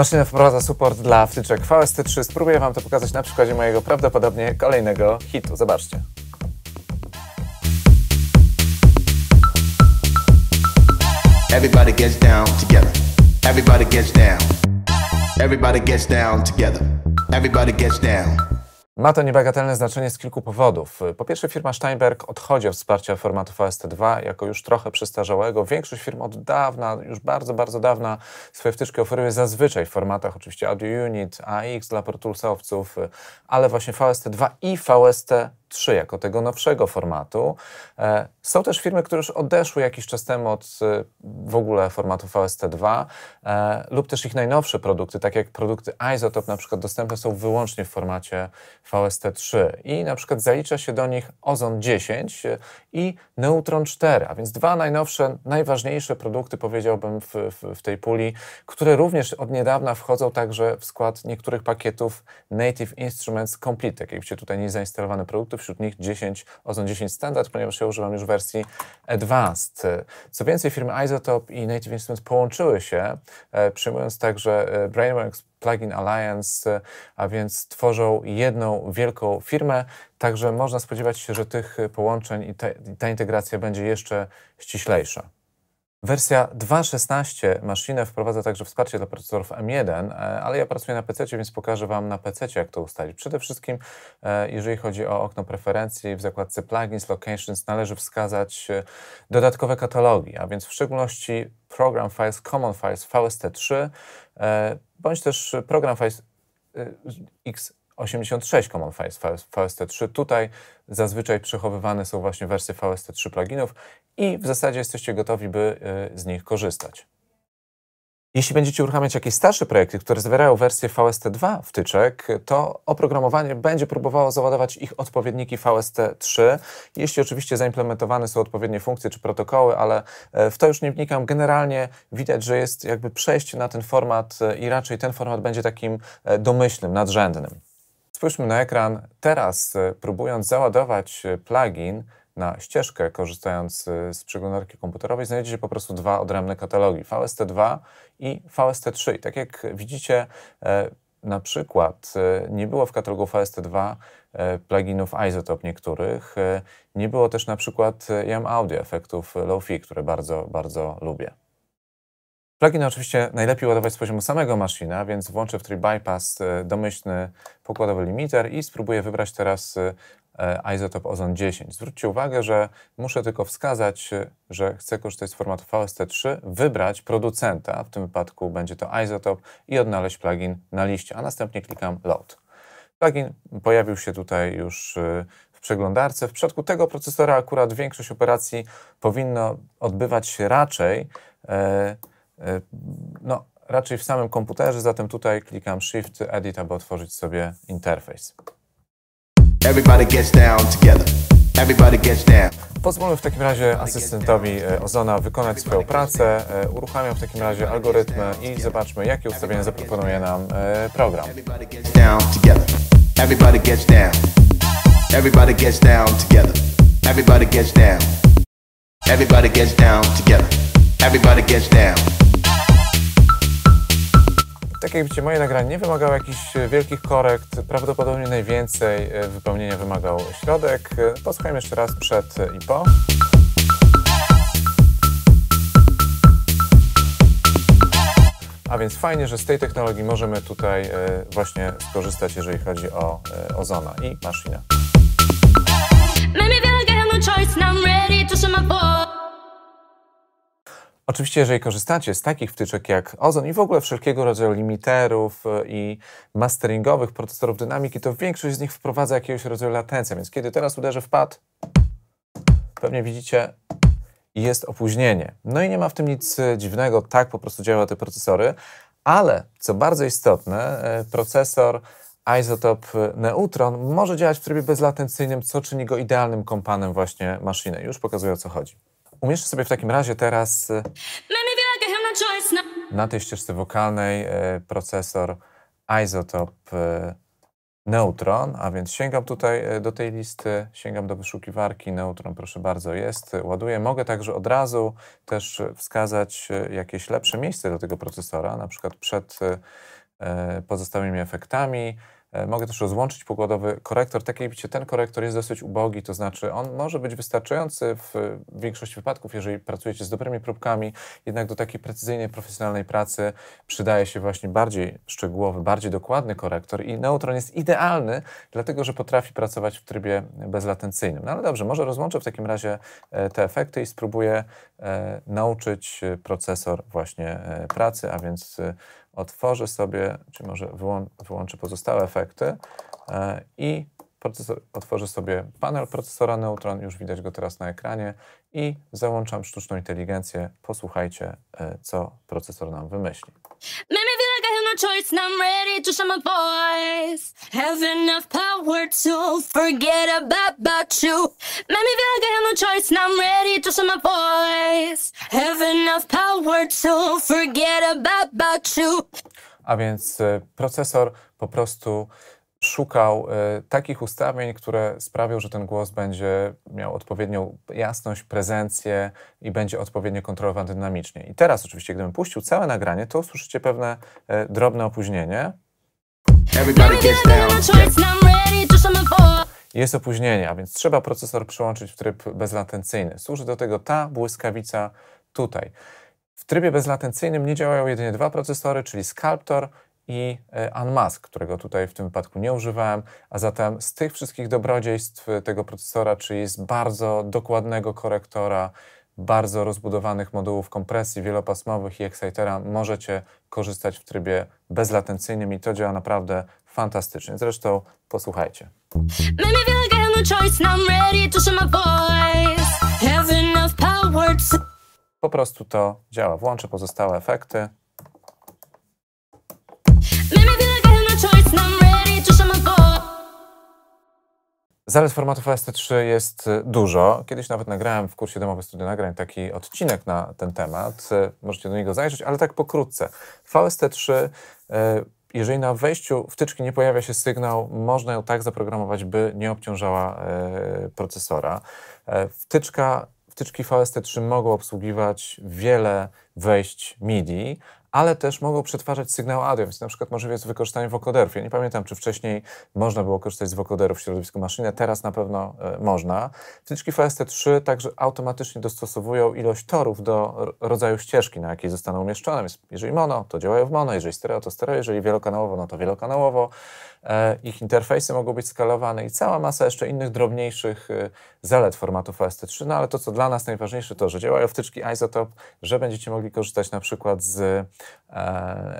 Maszyna wprowadza support dla wtyczek VST3. Spróbuję Wam to pokazać na przykładzie mojego prawdopodobnie kolejnego hitu. Zobaczcie. Everybody gets down together. Everybody gets down. Everybody gets down together. Everybody gets down. Ma to niebagatelne znaczenie z kilku powodów. Po pierwsze, firma Steinberg odchodzi od wsparcia formatu VST2 jako już trochę przestarzałego. Większość firm od dawna, już bardzo, bardzo dawna swoje wtyczki oferuje zazwyczaj w formatach oczywiście Audio Unit, AX dla ProToolsowców, ale właśnie VST2 i VST 3 jako tego nowszego formatu. E, są też firmy, które już odeszły jakiś czas temu od e, w ogóle formatu VST2 e, lub też ich najnowsze produkty, tak jak produkty Isotope na przykład dostępne są wyłącznie w formacie VST3 i na przykład zalicza się do nich Ozon 10 i Neutron 4, a więc dwa najnowsze, najważniejsze produkty powiedziałbym w, w, w tej puli, które również od niedawna wchodzą także w skład niektórych pakietów Native Instruments Complete, tak jak widzicie tutaj nie zainstalowane produkty, wśród nich 10, Ozon 10 Standard, ponieważ ja używam już wersji Advanced. Co więcej, firmy Isotope i Native Instruments połączyły się, e, przyjmując także e, Brainworks Plugin Alliance, a więc tworzą jedną wielką firmę, także można spodziewać się, że tych połączeń i, te, i ta integracja będzie jeszcze ściślejsza. Wersja 2.16 maszynę wprowadza także wsparcie dla procesorów M1, e, ale ja pracuję na PC, więc pokażę Wam na PC, jak to ustalić. Przede wszystkim, e, jeżeli chodzi o okno preferencji w zakładce Plugins, Locations, należy wskazać e, dodatkowe katalogi, a więc w szczególności Program Files, Common Files VST3, bądź też Program Files X 86 Common Files VST3. Tutaj zazwyczaj przechowywane są właśnie wersje VST3 pluginów i w zasadzie jesteście gotowi, by y, z nich korzystać. Jeśli będziecie uruchamiać jakieś starsze projekty, które zawierają wersję VST2 wtyczek, to oprogramowanie będzie próbowało załadować ich odpowiedniki VST3, jeśli oczywiście zaimplementowane są odpowiednie funkcje czy protokoły, ale e, w to już nie wnikam. Generalnie widać, że jest jakby przejście na ten format e, i raczej ten format będzie takim e, domyślnym, nadrzędnym. Spójrzmy na ekran. Teraz, e, próbując załadować e, plugin na ścieżkę, korzystając e, z przeglądarki komputerowej, znajdziecie po prostu dwa odrębne katalogi, VST2 i VST3. I tak jak widzicie, na przykład nie było w katalogu VST2 pluginów Isotope niektórych, nie było też na przykład YAM Audio, efektów low-fi, które bardzo, bardzo lubię. Plugin oczywiście najlepiej ładować z poziomu samego maszyna, więc włączę w tryb bypass e, domyślny pokładowy limiter i spróbuję wybrać teraz e, Isotope Ozon 10. Zwróćcie uwagę, że muszę tylko wskazać, e, że chcę korzystać z formatu VST3, wybrać producenta, w tym wypadku będzie to Isotope i odnaleźć plugin na liście, a następnie klikam Load. Plugin pojawił się tutaj już w przeglądarce. W przypadku tego procesora akurat większość operacji powinno odbywać się raczej E, no, raczej w samym komputerze, zatem tutaj klikam Shift Edit, aby otworzyć sobie interfejs. Everybody gets down together. Everybody gets down. Pozwolę w takim razie asystentowi e, Ozona wykonać swoją pracę. E, uruchamiam w takim razie algorytmy i zobaczmy, jakie ustawienia zaproponuje nam program. Everybody gets down together. Everybody gets down. Everybody gets down together. Everybody gets down. Everybody gets down together. Everybody gets down. Tak moje nagranie nie wymagało jakichś e, wielkich korekt. Prawdopodobnie najwięcej e, wypełnienia wymagał środek. E, posłuchajmy jeszcze raz przed i po. A więc fajnie, że z tej technologii możemy tutaj właśnie skorzystać, jeżeli chodzi o ozona i maszynę. Oczywiście, jeżeli korzystacie z takich wtyczek jak Ozon i w ogóle wszelkiego rodzaju limiterów e, i masteringowych procesorów dynamiki, to większość z nich wprowadza jakiegoś rodzaju latencję. Więc kiedy teraz uderzę w pad, pewnie widzicie, jest opóźnienie. No i nie ma w tym nic e, dziwnego, tak po prostu działają te procesory, ale co bardzo istotne, e, procesor Isotope Neutron może działać w trybie bezlatencyjnym, co czyni go idealnym kompanem właśnie maszyny. Już pokazuję o co chodzi. Umieszczę sobie w takim razie teraz y, na tej ścieżce wokalnej y, procesor Isotope y, Neutron, a więc sięgam tutaj do tej listy, sięgam do wyszukiwarki, Neutron proszę bardzo jest, ładuję. Mogę także od razu też wskazać jakieś lepsze miejsce do tego procesora, na przykład przed pozostałymi efektami, mogę też rozłączyć pokładowy korektor. Tak jak widzicie, ten korektor jest dosyć ubogi, to znaczy on może być wystarczający w większości wypadków, jeżeli pracujecie z dobrymi próbkami, jednak do takiej precyzyjnej, profesjonalnej pracy przydaje się właśnie bardziej szczegółowy, bardziej dokładny korektor i Neutron jest idealny, dlatego że potrafi pracować w trybie bezlatencyjnym. No ale dobrze, może rozłączę w takim razie e, te efekty i spróbuję e, nauczyć procesor właśnie pracy, a więc otworzę sobie, czy może wyłą wyłączę pozostałe efekty e, i procesor, otworzę sobie panel procesora Neutron, już widać go teraz na ekranie i załączam sztuczną inteligencję. Posłuchajcie, e, co procesor nam wymyśli. Choice and I'm ready to show my voice. Have enough power to forget about, about you. Make me feel like I have no choice and I'm ready to show my voice. Have enough power to forget about, about you. A więc y, procesor po prostu szukał y, takich ustawień, które sprawią, że ten głos będzie miał odpowiednią jasność, prezencję i będzie odpowiednio kontrolowany dynamicznie. I teraz oczywiście, gdybym puścił całe nagranie, to usłyszycie pewne y, drobne opóźnienie. Jest opóźnienie, a więc trzeba procesor przełączyć w tryb bezlatencyjny. Służy do tego ta błyskawica tutaj. W trybie bezlatencyjnym nie działają jedynie dwa procesory, czyli Sculptor i e, Unmask, którego tutaj w tym wypadku nie używałem, a zatem z tych wszystkich dobrodziejstw tego procesora, czyli z bardzo dokładnego korektora, bardzo rozbudowanych modułów kompresji wielopasmowych i excitera możecie korzystać w trybie bezlatencyjnym i to działa naprawdę fantastycznie. Zresztą posłuchajcie. Po prostu to działa. Włączę pozostałe efekty. Zalet formatów AST3 jest y, dużo. Kiedyś nawet nagrałem w kursie Domowe Studio Nagrań taki odcinek na ten temat. Y, możecie do niego zajrzeć, ale tak pokrótce. VST3, y, jeżeli na wejściu wtyczki nie pojawia się sygnał, można ją tak zaprogramować, by nie obciążała procesora. Wtyczka, wtyczki VST3 mogą obsługiwać wiele wejść MIDI, ale też mogą przetwarzać sygnał audio, więc na przykład możliwe jest wykorzystanie wokoderów. Ja nie pamiętam, czy wcześniej można było korzystać z wokoderów w środowisku maszyny, teraz na pewno e, można. Wtyczki VST3 także automatycznie dostosowują ilość torów do rodzaju ścieżki, na jakiej zostaną umieszczone. Więc jeżeli mono, to działają w mono, jeżeli stereo, to stereo, jeżeli wielokanałowo, no to wielokanałowo. E, ich interfejsy mogą być skalowane i cała masa jeszcze innych drobniejszych e, zalet formatu VST3, no ale to, co dla nas najważniejsze, to, że działają wtyczki Isotope, że będziecie mogli korzystać na przykład z e,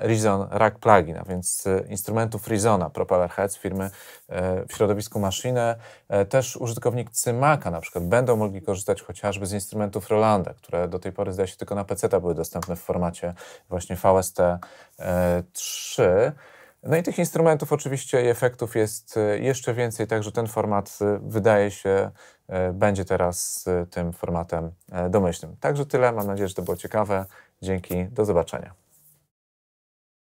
Reason Rack Plugin, a więc instrumentów Reasona Propeller Heads firmy e, w środowisku Machine. E, też użytkownicy Maca na przykład będą mogli korzystać chociażby z instrumentów Rolanda, które do tej pory zdaje się tylko na PC były dostępne w formacie właśnie VST3. No i tych instrumentów oczywiście i efektów jest e, jeszcze więcej, także ten format e, wydaje się e, będzie teraz tym formatem domyślnym. Także tyle, mam nadzieję, że to było ciekawe. Dzięki, do zobaczenia.